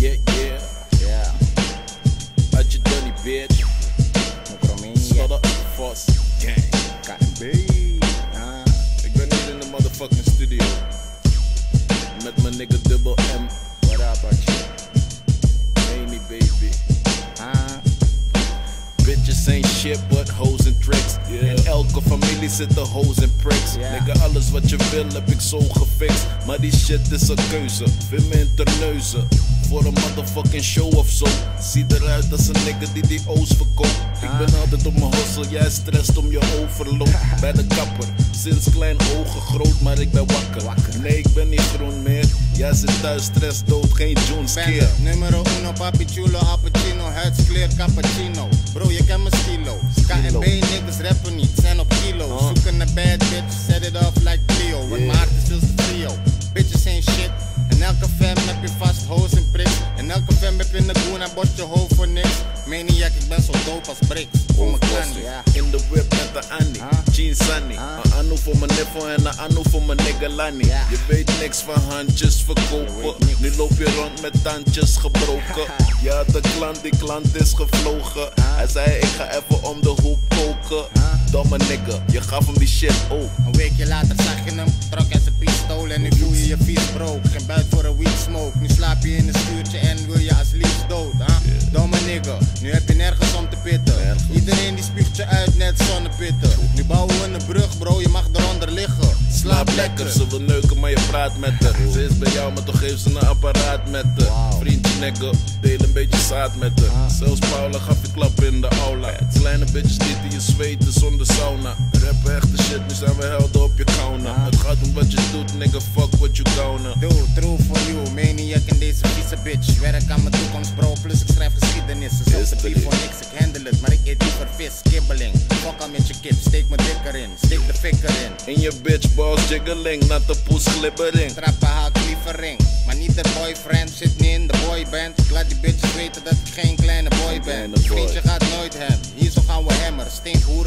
yeah, yeah. Yeah. At your dirty bitch. Stad vast. Gang. KMB. Ah. Ik ben hier in the motherfucking studio. Met my nigga Double M. What up, Archie? Amy, baby. Ah. Bitches ain't shit, but hoes and tricks. Yeah. In elke familie zitten hoes en pricks. Yeah. Nigga, alles wat je wil heb ik zo gefixt. Maar die shit is een keuze, Vind me in Voor een motherfucking show of zo. Zie eruit als een nigga die die O's verkoopt. Ik ben altijd op mijn hustle, jij stresst om je overloop. Bij de kapper, sinds klein ogen groot, maar ik ben wakker. Nee, ik ben niet groen meer. Jij zit thuis, stress dood, geen Jones keer. numero uno, papi chulo, appuccino, huidskleur, cappuccino. Bro, je kent mijn stilo. Goon en bot je hoofd voor niks. Maniac, ik ben zo dope als bricks. Voor mijn ja. In de whip met de Annie. Jean Sunny. Ah. Een Anu voor mijn niffel en een Anu voor mijn nigga Lani. Ja. Je weet niks van handjes Je verkopen. Nu loop je rond met tandjes gebroken. Je had een klant, die klant is gevlogen. Hij zei ik ga even om de hoek koken. Domme nigga, je gaf hem die shit ook. Een weekje later je uit, net zonnepitten. Nu bouwen we een brug bro, je mag eronder liggen. Slaap lekker, ze wil neuken, maar je praat met haar. Ze is bij jou, maar toch heeft ze een apparaat met haar. Vriendje nigga, deel een beetje zaad met haar. Zelfs Paula gaf je klap in de aula. Kleine bitches die in je zweten zonder sauna. Rappen echte shit, nu zijn we helden op je counter. Het gaat om wat je doet, nigga, fuck what you gonna. Dude, true for you, maniac in deze bitch. Werk aan mijn toekomst bro, plus ik schrijf geschiedenis. Ze History. beef voor niks, ik handle het, maar ik eet liever vis, kibbeling. Fuck al met je kip, steek me dikker in, steek de fik erin. In je bitch balls jiggling, natte poes glibbering. Trappen haal ik liever ring. Maar niet de boyfriend, zit niet in de boyband. Ik laat die bitches weten dat ik geen kleine boy ben. Vriendje gaat nooit hem, hier zo gaan we hammer. Stink hoe